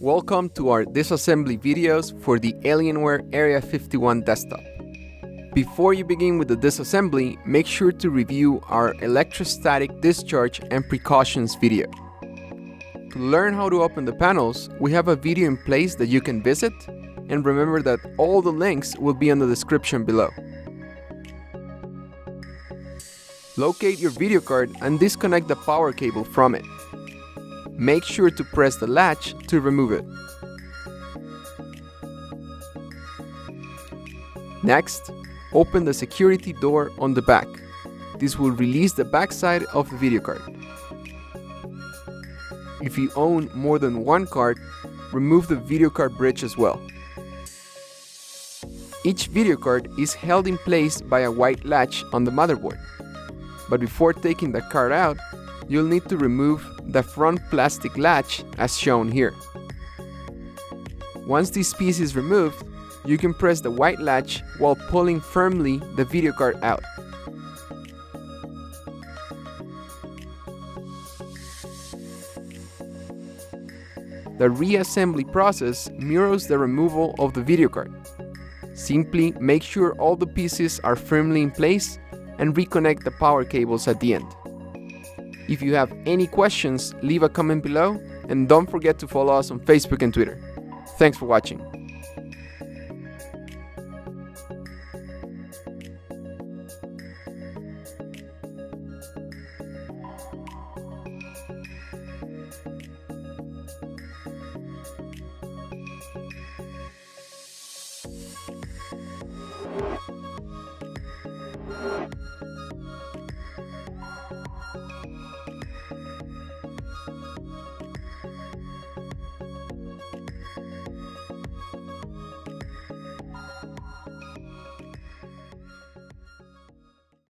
Welcome to our disassembly videos for the Alienware Area 51 desktop. Before you begin with the disassembly, make sure to review our electrostatic discharge and precautions video. To learn how to open the panels, we have a video in place that you can visit, and remember that all the links will be in the description below. Locate your video card and disconnect the power cable from it. Make sure to press the latch to remove it. Next, open the security door on the back. This will release the backside of the video card. If you own more than one card, remove the video card bridge as well. Each video card is held in place by a white latch on the motherboard. But before taking the card out, you'll need to remove the front plastic latch as shown here. Once this piece is removed, you can press the white latch while pulling firmly the video card out. The reassembly process mirrors the removal of the video card. Simply make sure all the pieces are firmly in place and reconnect the power cables at the end. If you have any questions, leave a comment below and don't forget to follow us on Facebook and Twitter. Thanks for watching.